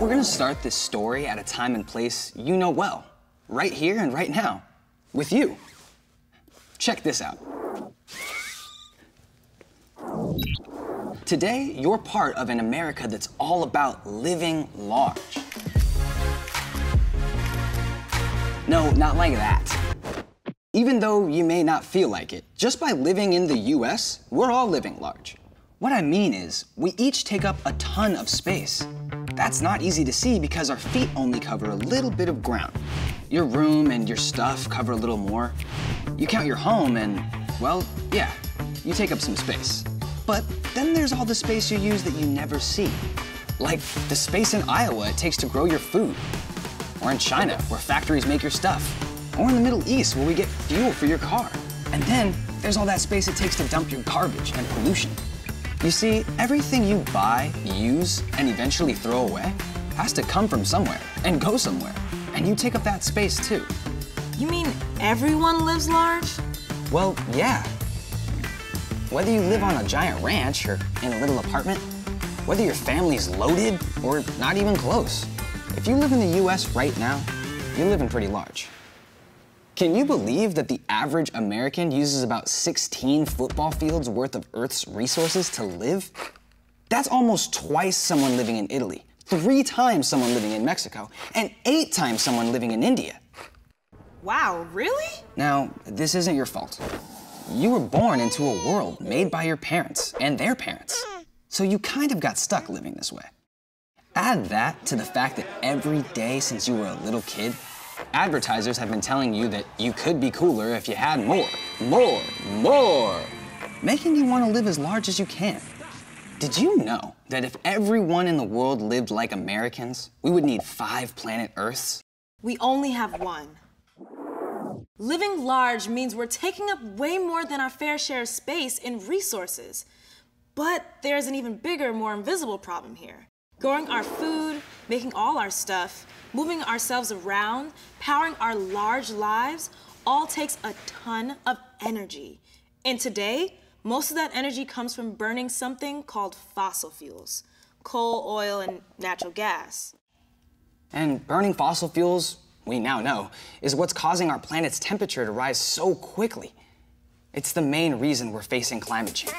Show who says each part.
Speaker 1: We're gonna start this story at a time and place you know well, right here and right now, with you. Check this out. Today, you're part of an America that's all about living large. No, not like that. Even though you may not feel like it, just by living in the US, we're all living large. What I mean is, we each take up a ton of space. That's not easy to see because our feet only cover a little bit of ground. Your room and your stuff cover a little more. You count your home and, well, yeah, you take up some space. But then there's all the space you use that you never see. Like the space in Iowa it takes to grow your food. Or in China, where factories make your stuff. Or in the Middle East, where we get fuel for your car. And then there's all that space it takes to dump your garbage and pollution. You see, everything you buy, use, and eventually throw away has to come from somewhere and go somewhere. And you take up that space too.
Speaker 2: You mean everyone lives large?
Speaker 1: Well, yeah. Whether you live on a giant ranch or in a little apartment, whether your family's loaded or not even close, if you live in the US right now, you're living pretty large. Can you believe that the average American uses about 16 football fields worth of Earth's resources to live? That's almost twice someone living in Italy, three times someone living in Mexico, and eight times someone living in India.
Speaker 2: Wow, really?
Speaker 1: Now, this isn't your fault. You were born into a world made by your parents and their parents. So you kind of got stuck living this way. Add that to the fact that every day since you were a little kid, advertisers have been telling you that you could be cooler if you had more, more, more, making you want to live as large as you can. Did you know that if everyone in the world lived like Americans, we would need five planet Earths?
Speaker 2: We only have one. Living large means we're taking up way more than our fair share of space and resources. But there's an even bigger, more invisible problem here. Growing our food, making all our stuff, moving ourselves around, powering our large lives, all takes a ton of energy. And today, most of that energy comes from burning something called fossil fuels coal, oil, and natural gas.
Speaker 1: And burning fossil fuels, we now know, is what's causing our planet's temperature to rise so quickly. It's the main reason we're facing climate change.